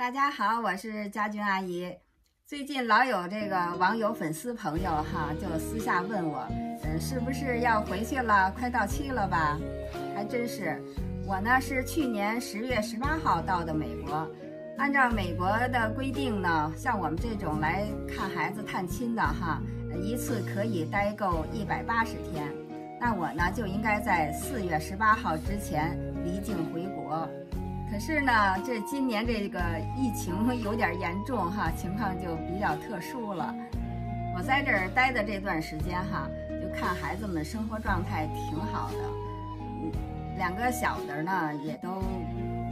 大家好，我是家军阿姨。最近老有这个网友、粉丝朋友哈，就私下问我，嗯，是不是要回去了？快到期了吧？还真是，我呢是去年十月十八号到的美国。按照美国的规定呢，像我们这种来看孩子、探亲的哈，一次可以待够一百八十天。那我呢就应该在四月十八号之前离境回国。可是呢，这今年这个疫情有点严重哈，情况就比较特殊了。我在这儿待的这段时间哈，就看孩子们生活状态挺好的，嗯，两个小的呢也都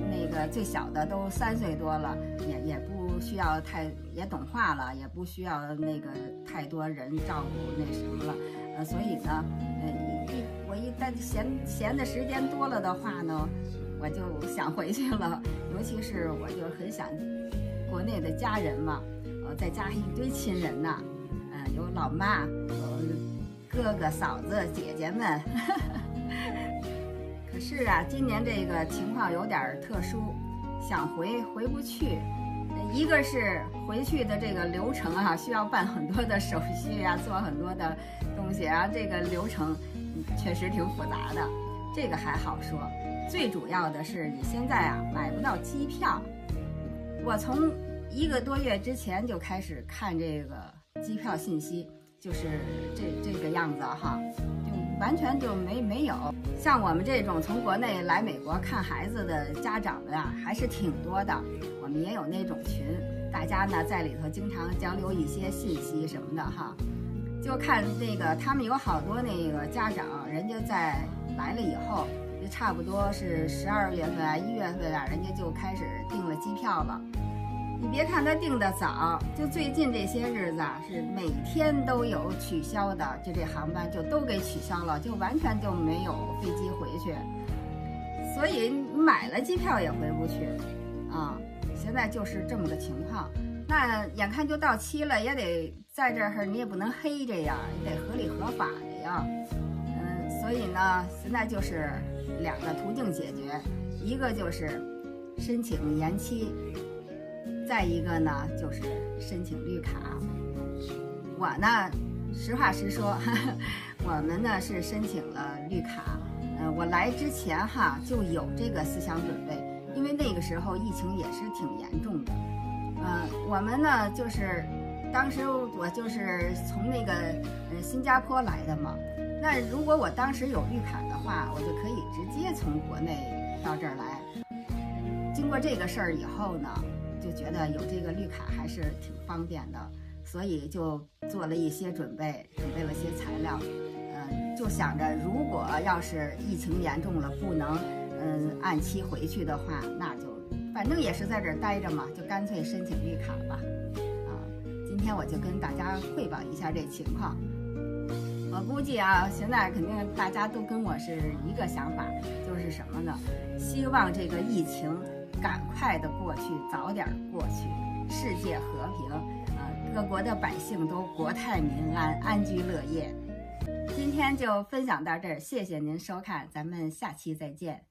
那个最小的都三岁多了，也也不需要太也懂话了，也不需要那个太多人照顾那什么了，呃，所以呢，呃一我一待闲闲的时间多了的话呢。我就想回去了，尤其是我就很想国内的家人嘛，呃，再加上一堆亲人呐，嗯，有老妈，有哥哥、嫂子、姐姐们。可是啊，今年这个情况有点特殊，想回回不去。一个是回去的这个流程啊，需要办很多的手续啊，做很多的东西啊，这个流程确实挺复杂的。这个还好说。最主要的是，你现在啊买不到机票。我从一个多月之前就开始看这个机票信息，就是这这个样子哈，就完全就没没有。像我们这种从国内来美国看孩子的家长们啊，还是挺多的。我们也有那种群，大家呢在里头经常交流一些信息什么的哈。就看那个他们有好多那个家长，人家在来了以后。就差不多是十二月份啊，一月份啊，人家就开始订了机票了。你别看他订的早，就最近这些日子啊，是每天都有取消的，就这航班就都给取消了，就完全就没有飞机回去。所以买了机票也回不去啊。现在就是这么个情况。那眼看就到期了，也得在这儿，你也不能黑着呀，你得合理合法的呀。所以呢，现在就是。两个途径解决，一个就是申请延期，再一个呢就是申请绿卡。我呢，实话实说，我们呢是申请了绿卡。嗯，我来之前哈就有这个思想准备，因为那个时候疫情也是挺严重的。嗯，我们呢就是当时我就是从那个呃新加坡来的嘛。那如果我当时有绿卡的话，我就可以直接从国内到这儿来。经过这个事儿以后呢，就觉得有这个绿卡还是挺方便的，所以就做了一些准备，准备了些材料。嗯，就想着如果要是疫情严重了，不能嗯按期回去的话，那就反正也是在这儿待着嘛，就干脆申请绿卡吧。啊，今天我就跟大家汇报一下这情况。我估计啊，现在肯定大家都跟我是一个想法，就是什么呢？希望这个疫情赶快的过去，早点过去，世界和平，啊，各国的百姓都国泰民安，安居乐业。今天就分享到这儿，谢谢您收看，咱们下期再见。